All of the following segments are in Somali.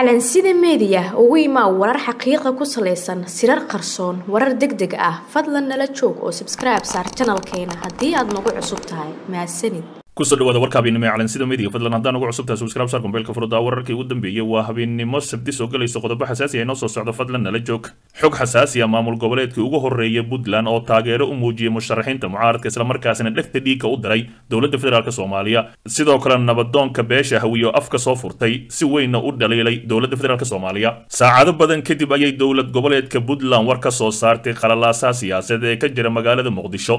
calansida meediya ugu imaa warar xaqiiqa ku salaysan sirar qarsoon warar deg deg ah. Fadlan nala joog oo sabskribe saar janalkeena haddii aad nagu cusub tahay mahadsanid ku soo dhawaada warka habeennimo ee calansida meediga fadlan haddaan ugu cusubtahay subscribe saar kumbeelka furada wararkii ugu dambeeyey waa habeennimo sabti soo galaysa qodobo xasaasi ah inoo soo socdo fadlan nala joog. Xog xasaasi ah maamul goboleedkii ugu horreeyay puntland oo taageero u muujiyey musharaxiinta mucaaradka islamarkaasina dhegta dhiigga u diray dowladda federaalk soomaaliya. Sidoo kale nabadoonka beesha hawiyo afka soo furtay si weynna u dhaliilay dowladda federaalk soomaaliya. Saacado badan kadib ayay dowlad goboleedka puntland war ka soo saartay qalalaasaha siyaasadeed ee ka jira magaalada muqdisho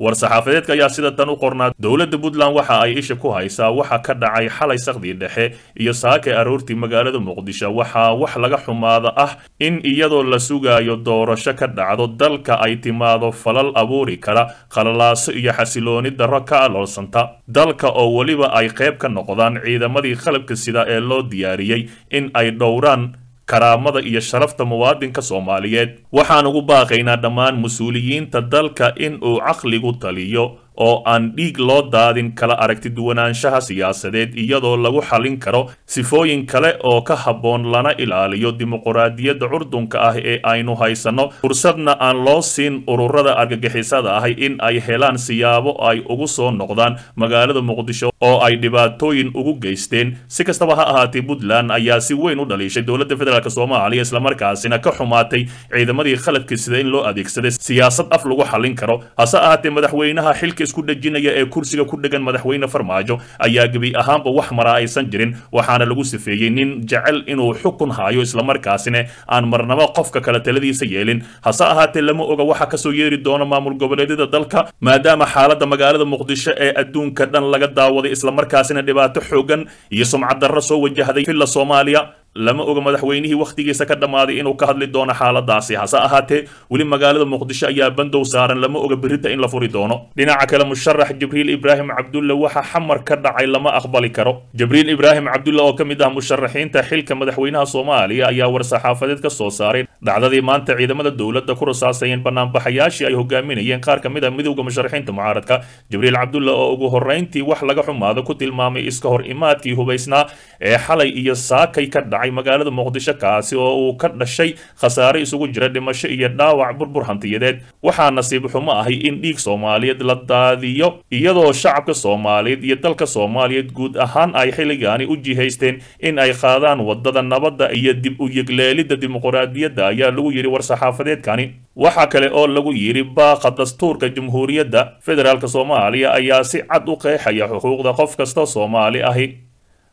war-saxaafadeedka ayaa sida tan u qornaa dowladda puntland waxa ay isha ku haysaa waxa ka dhacay xalay sakdii dhexe iyo saake aroortii magaalada muqdisho. Waxaa wax laga xumaada ah in iyadoo la sugaayo doorasho ka dhacdo dalka ay timaado falal abuuri kara qalalaaso iyo xasilooni darro ka aloolsanta. Dalka oo weliba ay qayb ka noqdaan ciidamadii qalabka sida ee loo diyaariyey in ay dhowraan karaamada iyo sharafta muwaadinka soomaaliyeed. Waxaan ugu baaqaynaa dhammaan mas'uuliyiinta dalka in uu caqligu taliyo oo aan dhiig loo daadin kala aragti duwanaanshaha siyaasadeed iyadoo lagu xallin karo sifooyin kale oo ka habboon lana ilaaliyo dimuquraadiyadda curdunka ah ee aynu haysanno. Fursadna aan loo siin ururada argagixisada ahi in ay helaan siyaabo ay ugu soo noqdaan magaalada muqdisho oo ay dhibaatooyin ugu geysteen. Si kastaba ha ahaatee puntland ayaa si weyn u dhaliishay dowladda federaalk soomaaliya islamarkaasina ka xumaatay ciidamadii khaladka sida in loo adeegsaday siyaasad af lagu xallin karo. Hase ahaatee madaxweynaha xilka isku dhejinaya ee kursiga ku dhegan madaxweyne farmaajo ayaa gebi ahaanba wax maraa aysan jirin waxaana lagu sifeeyey nin jecel inuu xukun haayo islamarkaasina aan marnaba qofka kale taladiisa yeelin. Hase ahaatee lama oga waxa ka soo yeeri doona maamul goboleedyada dalka maadaama xaaladda magaalada muqdisho ee adduunka dhan laga daawaday islamarkaasina dhibaato xoogan iyo sumcad darro soo wajahday villa soomaaliya lama oga madaxweynihii wakhtigiisa ka dhammaaday inuu ka hadli doono xaaladaasi hase ahaatee weli magaalada muqdisho ayaa bandow saaran lama oga berita in la furi doono. Dhinaca kale musharax jibriil ibraahim cabdulle waxa xamar ka dhacay lama aqbali karo. Jibriil ibraahim cabdulle oo ka mid ah musharaxiinta xilka madaxweynaha soomaaliya ayaa war-saxaafadeed ka soo saaray. Dhacdadii maanta ciidamada dowladda ku rasaasayeen banaanbaxayaashii ay hogaaminayeen qaar ka mid ah midowda musharaxiinta mucaaradka. Jibriil cabdulle oo ugu horrayntii wax laga xumaado ku tilmaamay iska hor imaadkii hubaysnaa ee xalay iyo saakay ka dhacay magaalada muqdisho kaasi oo uu ka dhashay khasaare isugu jira dhimasho iyo dhaawac burbur hantiyadeed. Waxaa nasiib xumo ahay in dhiig soomaaliyeed la daadiyo iyadoo shacabka soomaaliyeed iyo dalka soomaaliyeed guud ahaan ay xilligaani u jihaysteen in ay qaadaan waddada nabadda iyo dib u yegleelidda dimuquraadiyadda ayaa lagu yidhi war-saxaafadeedkani waxaa kale oo lagu yidhi baaqa dastuurka jamhuuriyadda federaalk soomaaliya ayaa si cad u qeexaya xuquuqda qof kasta soomaali ahi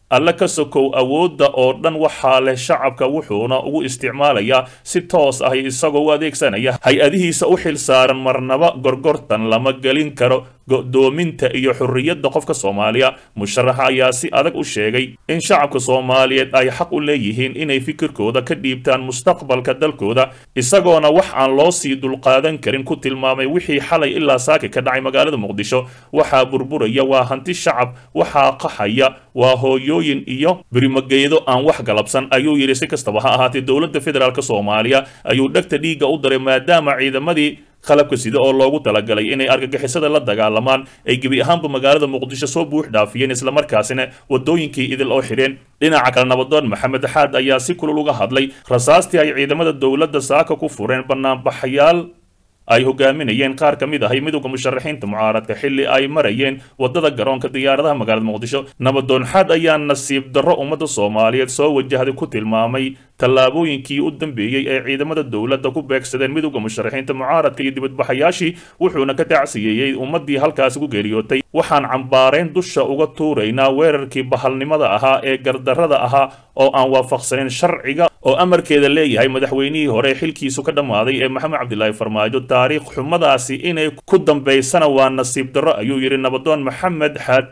alle ka sokow awoodda oo dhan waxaa leh shacabka wuxuuna ugu isticmaalayaa si toos ah isagoo u adeegsanaya. Hay'adihiisa u xil saaran marnaba gorgortan lama gelin karo go'doominta iyo xorriyadda qofka soomaaliya. Musharaxa ayaa si adag u sheegay in shacabka soomaaliyeed ay xaq u leeyihiin inay fikirkooda ka dhiibtaan mustaqbalka dalkooda isagoona wax aan loo sii dulqaadan karin ku tilmaamay wixii xalay ilaa saaki ka dhacay magaalada muqdisho. Waxaa burburaya waa hanti shacab waxaa qaxaya waa hooyooyin iyo birimageedo aan wax galabsan ayuu yidhi. Si kastaba ha ahaatee dowladda federaalk soomaaliya ayuu dhegta dhiigga u daray maadaama ciidamadii qalabka sida oo loogu talagalay inay argagixisada la dagaalamaan ay gebi ahaanba magaalada muqdisho soo buux dhaafiyeen islamarkaasina wadooyinkii idil oo xidheen. Dhinaca kale nabadoon maxamed xaad ayaa si kulul uga hadlay rasaastii ay ciidamada dowladda saaka ku fureen banaanbaxayaal ay hogaaminayeen qaar ka mid ahay midowda musharaxiinta mucaaradka xilli ay marayeen waddada garoonka diyaaradaha magaalada muqdisho. Nabadoon xaad ayaa nasiib darro ummadda soomaaliyeed soo wajahday ku tilmaamay tallaabooyinkii u dambeeyey ee ciidamada dowladda ku beegsadeen midowda musharaxiinta mucaaradka iyo dibadbaxayaashii wuxuuna ka tacsiyeeyey ummaddii halkaasi ku geeriyootay. Waxaan cambaarayn dusha uga tuuraynaa weerarkii bahalnimada ahaa ee gardarrada ahaa oo aan waafaqsanin sharciga oo amarkeeda leeyahay madaxweynihii hore xilkiisu ka dhammaaday ee maxamed cabdilaahi farmaajo. Taariikh xumadaasi inay ku dambaysana waa nasiib darro ayuu yidhi nabadoon maxamed xaad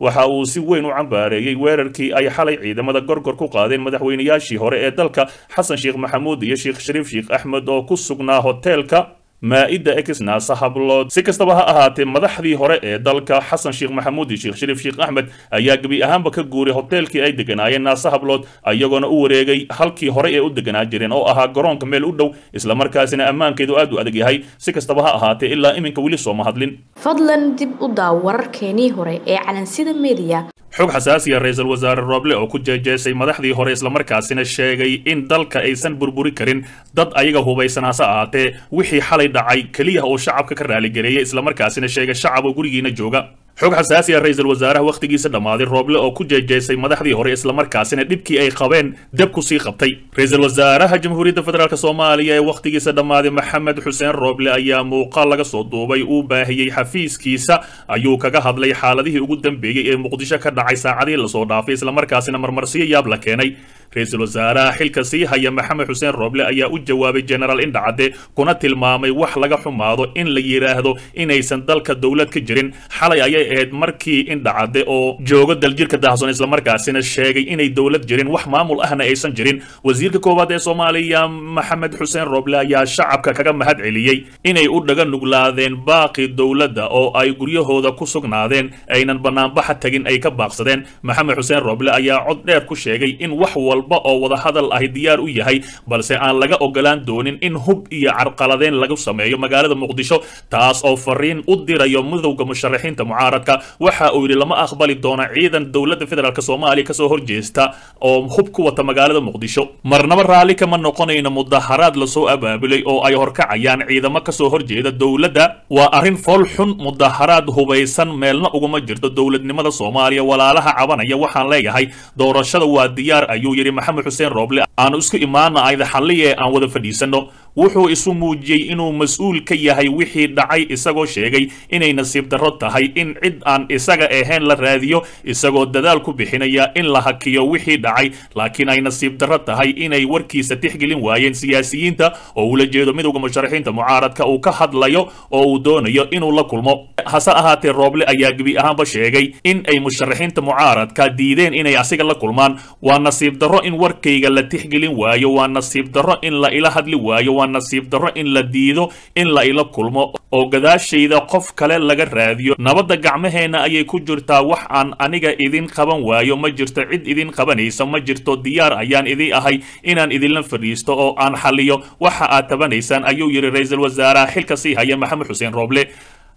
waxa uu si weyn u cambaareeyey weerarkii ay xalay ciidamada gorgor ku qaadeen madaxweynayaashii hore ee dalka xasan sheekh maxamuud iyo sheekh shariif sheekh axmed oo ku sugnaa hoteelka maa-idda exnaasa hablood si kastaba ha ahaatee madaxdii hore ee dalka xasan sheekh maxamuud iyo sheekh shariif sheekh axmed ayaa gebi ahaanba ka guuray hoteelkii ay deganaayeen naasa hablood ayagoona u wareegay halkii hore ee u deganaa jireen oo ahaa garoonka meel u dhow islamarkaasina ammaankeedu aad u adag yahay. Si kastaba ha ahaatee ilaa iminka weli sooma hadlin. Fadlan dib u daaw wararkeenii hore ee calansida meediya xog xasaasiya ra'iisul wasaare rooble oo ku jeejeesay madaxdii hore islamarkaasina sheegay in dalka aysan burburi karin dad ayaga hubaysan hase ahaatee wixii xalay dhacay keliya uu shacabka ka raaligareeyay islamarkaasina sheegay shacab oo gurigiina jooga xog xasaasiya ra'iisul wasaaraha wakhtigiisa dhammaaday rooble oo ku jeejeesay madaxdii hore islamarkaasina dhibkii ay qabeen deb ku sii qabtay. Ra'iisul wasaaraha jamhuuriyadda federaalk soomaaliya ee wakhtigiisa dhammaaday maxamed xuseen rooble ayaa muuqaal laga soo duubay. Uu baahiyey xafiiskiisa ayuu kaga hadlay xaaladihii ugu dambeeyey ee muqdisho ka dhacay saacadihii la soo dhaafay islamarkaasina marmarsiyo yaab la keenay ra'iisul wasaaraha xilka sii haya maxamed xuseen rooble ayaa u jawaabay genaraal indhacadde kuna tilmaamay wax laga xumaado in la yidhaahdo inaysan dalka dowlad ka jirin. Xalay ayay ahayd markii indhacadde oo joogo daljirka dahson islamarkaasina sheegay inay dowlad jirin wax maamul ahna aysan jirin. Wasiirka koowaad ee soomaaliya maxamed xuseen rooble ayaa shacabka kaga mahad celiyey inay u dhaga nuglaadeen baaqi dowladda oo ay guryahooda ku sugnaadeen aynan banaanbaxa tagin ay ka baaqsadeen. Maxamed xuseen rooble ayaa cod dheer ku sheegay in wax walba oo wadahadal ahi diyaar u yahay balse aan laga ogolaan doonin in hub iyo carqaladeen lagu sameeyo magaalada muqdisho taas oo fariin u dirayo midowda musharaxiinta mucaaradka. Waxa uu yidhi lama aqbali doono ciidan dowladda federaalk soomaaliya ka soo horjeesta oo hub ku wata magaalada muqdisho. Marnaba raalli kama noqonayno mudaharaad la soo abaabulay oo ay horkacayaan ciidamo ka soo horjeeda dowladda. Waa arrin fool xun mudaharaad hubaysan meelna uguma jirto dowladnimada soomaaliya. Walaalaha cabanaya waxaan leeyahay doorashada waa diyaar ayuu yidhi maxamed xuseen rooble aanu isku imaana ayda xalliye aan wada fadhiisanno. Wuxuu isu muujiyey inuu mas'uul ka yahay wixii dhacay isagoo sheegay inay nasiib darro tahay in cid aan isaga ahayn la raadiyo isagoo dadaal ku bixinaya in la hakiyo wixii dhacay. Laakiin ay nasiib darro tahay inay warkiisa tixgelin waayeen siyaasiyiinta oo ula jeedo midowda musharaxiinta mucaaradka uu ka hadlayo oo uu doonayo inuu la kulmo hase ahaatee rooble ayaa gebi ahaanba sheegay in ay musharaxiinta mucaaradka diideen inay asiga la kulmaan. Waa nasiib darro in warkayga la tixgelin waayo waa nasiib darro in la ila hadli waayo waa nasiib darro in la diido in la ila kulmo. Oo gadaashayda qof kale laga raadiyo nabadda gacmaheenna ayay ku jirtaa wax aan aniga idin qaban waayo ma jirto. Cid idin qabanaysa ma jirto. Diyaar ayaan idii ahay inaan idinla fadhiisto oo aan xalliyo. Waxa aad tabanaysaan ayuu yidhi ra'iisul wasaaraha xilka sii haya maxamed xuseen rooble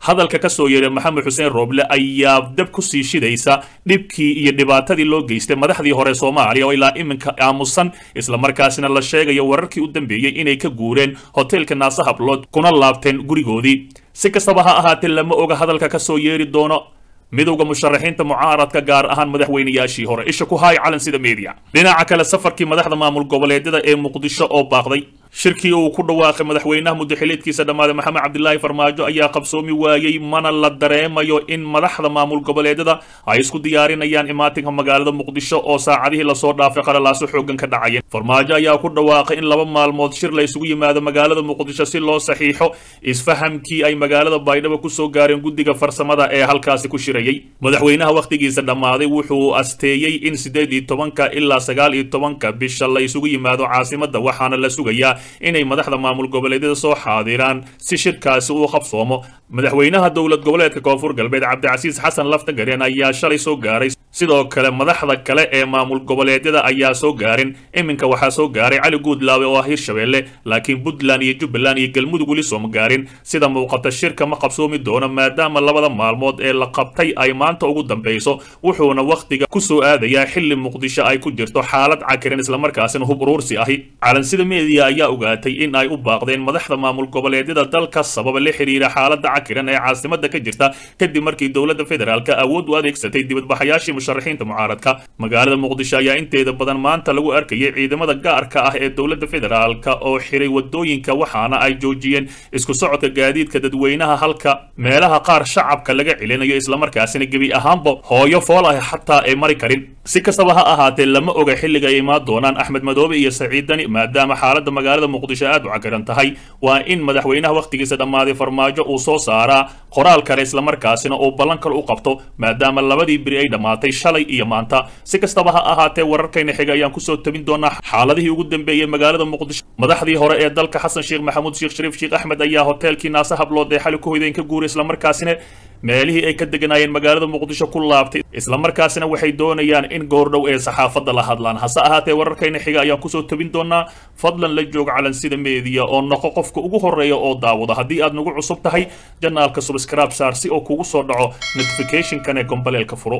hadalka ka soo yeeray maxamed xuseen rooble ayaa dab ku sii shidaysa dhibkii iyo dhibaatadii loo geystay madaxdii hore soomaaliya oo ilaa iminka aamusan islamarkaasina la sheegayo wararkii u dambeeyey inay ka guureen hoteelka naase hablood kuna laabteen gurigoodii. Si kastaba ha ahaatee lama oga hadalka ka soo yeeri doono. Midowda musharaxiinta mucaaradka gaar ahaan madaxweynayaashii hore isha ku haay calan sida media. Dhinaca kale safarkii madaxda maamul goboleedyada ee muqdisho oo baaqday shirkii uu ku dhawaaqay madaxweynaha muddaxileedkiisa dhammaaday maxamed cabdilaahi farmaajo ayaa qabsoomi waayey mana la dareemayo in madaxda maamul goboleedyada ay isku diyaarinayaan imaatinka magaalada muqdisho oo saacadihii la soo dhaafay qalalaaso xoogan ka dhacayeen farmaajo ayaa ku dhawaaqay in laba maalmood shir la isugu yimaado magaalada muqdisho si loo saxiixo isfahamkii ay magaalada baydhabo ku soo gaareen guddiga farsamada ee halkaasi ku shirayey madaxweynaha wakhtigiisa dhammaaday wuxuu asteeyey in siddeed iyo tobanka ilaa sagaal iyo tobanka bisha la isugu yimaado caasimadda waxaana la sugayaa inay madaxda maamul goboleedyada soo xaadiraan si shirkaasi uu qabsoomo. Madaxweynaha dowlad goboleedka koonfur galbeed cabdicasiis xasan laftagareen ayaa shalay soo gaaray sidoo kale madaxda kale ee maamul goboleedyada ayaa soo gaarin. Iminka waxaa soo gaaray cali guudlaawe oo ah hirshabeelle laakiin puntland iyo jubbaland iyo galmudug weli sooma gaarin. Sida muuqata shirka ma qabsoomi doono maadaama labada maalmood ee la qabtay ay maanta ugu dambeyso. Wuxuuna wakhtiga ku soo aadayaa xilli muqdisho ay ku jirto. Xaalad cakiran islamarkaasina hub uruursi ahi. Calansida meediya ayaa ogaatay in ay u baaqdeen madaxda maamul goboleedyada dalka sababa la xiriira xaalada cakiran ee caasimada ka jirta. Kadib markii dowladda federaalka awood u adeegsatay dibadbaxayaashii musharaxiinta mucaaradka. Magaalada muqdisho ayaa inteeda badan maanta lagu arkayay ciidamada gaarka ah ee dowladda federaalka oo xiray waddooyinka waxaana ay joojiyeen isku socodka gaadiidka dadweynaha halka meelaha qaar shacabka laga celinayo islamarkaasina gebi ahaanba hooyo fool ah xataa ay mari karin si kastaba ha ahaatee lama oga xilliga ay imaan doonaan axmed madoobe iyo saciid dani maadaama xaalada magaalada muqdisho aad u cakaran tahay. Waa in madaxweynaha wakhtigiisa dhammaaday farmaajo uu soo saaraa qoraal kale islamarkaasina uu ballan kale u qabto maadaama labadii beri ay dhammaatay shalay iyo maanta. Si kastaba ha ahaatee wararkayna xiga ayaan ku soo tabin doonaa xaaladihii ugu dambeeyey magaalada muqdisho. Madaxdii hore ee dalka xasan sheekh maxamuud sheekh shariif sheekh axmed ayaa hoteelkii naase hablood ee xali ku hoydeen ka guuray islamarkaasina meelihii ay ka deganaayeen magaalada muqdisho ku laabtay islamarkaasina waxay doonayaan in goordhow ee saxaafadda la hadlaan. Hase ahaatee wararkayna xiga ayaan ku soo tabin doonaa fadlan la joog calansida meediya oo noqo qofka ugu horreeya oo daawada haddii aad nagu cusub tahay janaalka subscribe saar si oo kugu soo dhaco notificationkan ee gombaleelka furo